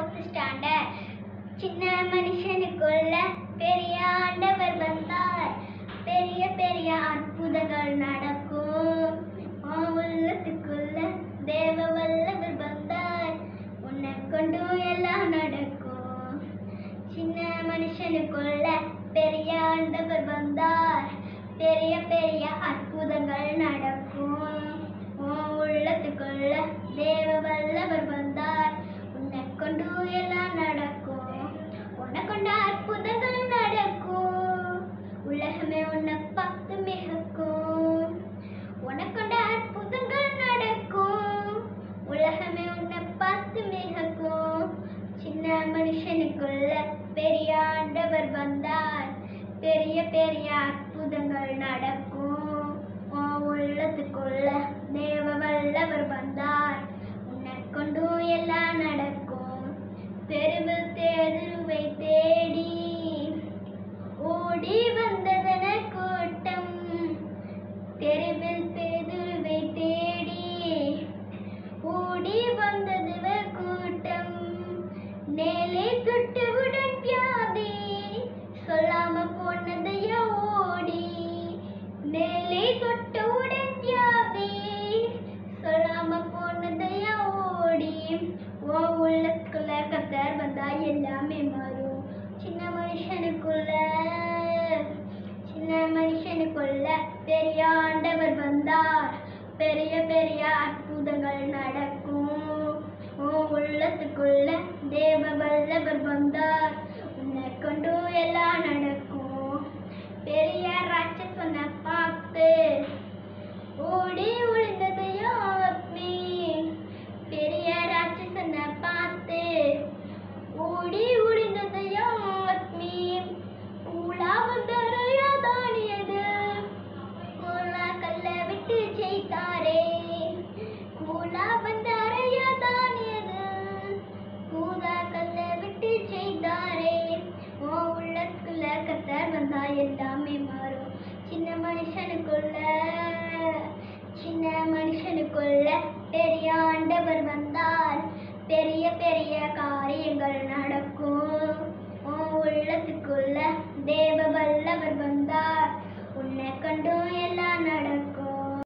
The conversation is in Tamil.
ஃபோர்த் ஸ்டாண்டர்ட் சின்ன மனுஷனுக்குள்ள பெரிய ஆண்டவர் வந்தார். பெரிய பெரிய அற்புதங்கள் நடக்கும். உள்ளத்துக்குள்ள தேவ வல்லவர் வந்தார். உன்னை கொண்டு எல்லாம் நடக்கும். சின்ன மனுஷனுக்குள்ள பெரிய ஆண்டவர் வந்தார். பெரிய பெரிய அற்புதங்கள் மனுஷனுக்குள்ள பெரிய ஆண்டவர் வந்தார். பெரிய பெரிய அற்புதங்கள் நடக்கும். உன் உள்ளத்துக்குள்ள தேவ வல்லவர் வந்தார். உன்னை கொண்டு எல்லாம் நடக்கும். தெருவில் தேருவை தேடி ஓடி வந்ததன கூட்டம். தெருவில் பேதுருவை சொல்லாம போனதையா ஓடி மேலே தொட்டவுடன் வியாதி சொல்லாம போனதையா ஓடி உன் உள்ளத்துக்குள்ள கத்தர் வந்தா எல்லாமே மாறும். சின்ன மனுஷனுக்குள்ள சின்ன மனுஷனுக்குள்ள பெரிய ஆண்டவர் வந்தார். பெரிய பெரிய அற்புதங்கள் நடக்கும். உன் உள்ளத்துக்குள்ள தேவ வல்லவர் வந்தார். உன்னை எல்லாம் நடக்கும். பெரிய காரியங்கள் நடக்கும். உன் உள்ளத்துக்குள்ள தேவ வல்லவர் வந்தார். உன்னை கண்டும் எல்லாம்